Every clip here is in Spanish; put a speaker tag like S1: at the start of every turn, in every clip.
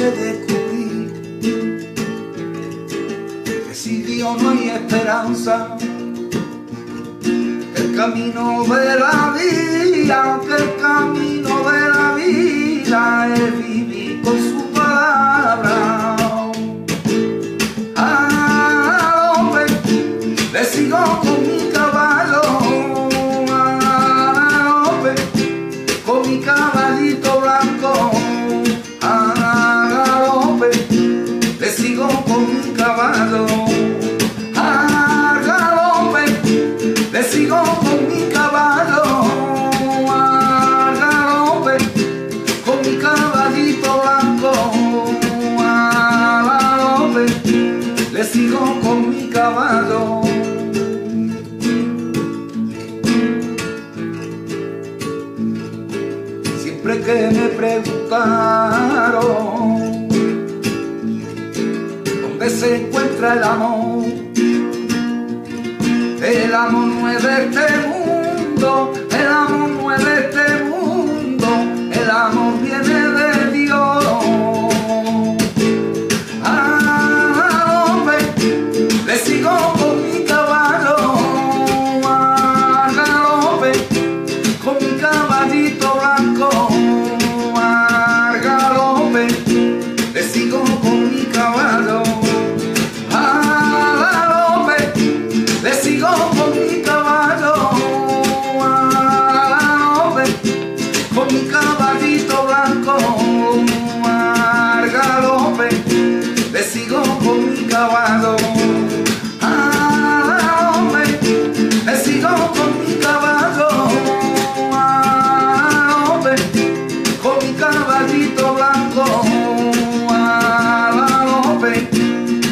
S1: noche descubrí que si Dios no hay esperanza, el camino de la vida, que el camino de la vida es vivir con su palabra. A hombre, le sigo con mi caballo, a hombre, con mi caballito blanco, sigo con mi caballo. Siempre que me preguntaron dónde se encuentra el amor, el amor no es de este mundo, ah, hombre, le sigo con mi caballo. Ah, hombre, le sigo con mi caballo, ah, hombre, con mi caballito blanco, ah, hombre,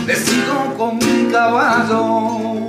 S1: le sigo con mi caballo.